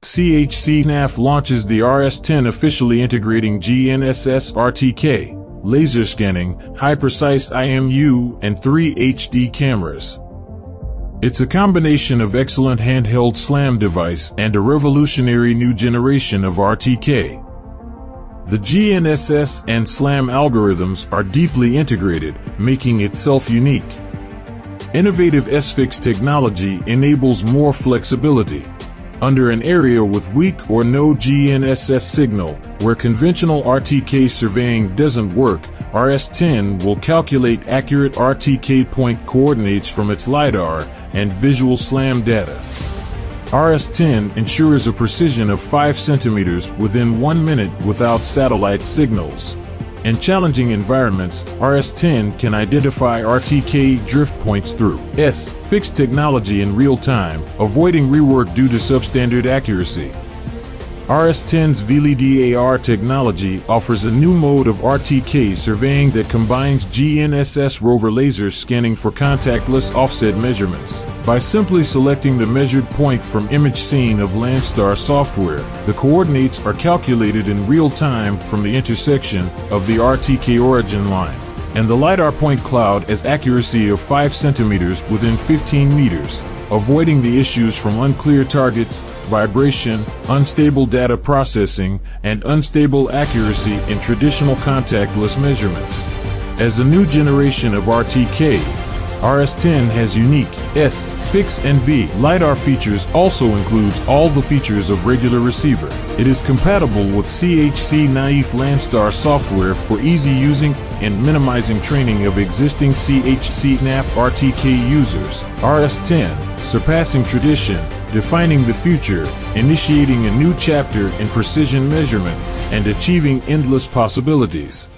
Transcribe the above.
CHCNAV launches the RS10 officially integrating GNSS RTK, laser scanning, high precise IMU, and 3 HD cameras. It's a combination of excellent handheld SLAM device and a revolutionary new generation of RTK. The GNSS and SLAM algorithms are deeply integrated, making itself unique. Innovative SFIX technology enables more flexibility. Under an area with weak or no GNSS signal, where conventional RTK surveying doesn't work, RS-10 will calculate accurate RTK point coordinates from its LiDAR and visual SLAM data. RS-10 ensures a precision of 5 centimeters within 1 minute without satellite signals. In challenging environments, RS-10 can identify RTK drift points through S fixed technology in real time, avoiding rework due to substandard accuracy. RS-10's VLiDAR technology offers a new mode of RTK surveying that combines GNSS rover lasers scanning for contactless offset measurements. By simply selecting the measured point from image scene of Landstar software, the coordinates are calculated in real time from the intersection of the RTK origin line and the LiDAR point cloud has accuracy of 5 centimeters within 15 meters, avoiding the issues from unclear targets, vibration, unstable data processing, and unstable accuracy in traditional contactless measurements. As a new generation of RTK, RS10 has unique S, Fix, and V LiDAR features also includes all the features of regular receiver. It is compatible with CHCNAV Landstar software for easy using and minimizing training of existing CHCNAV RTK users. RS10, surpassing tradition, defining the future, initiating a new chapter in precision measurement, and achieving endless possibilities.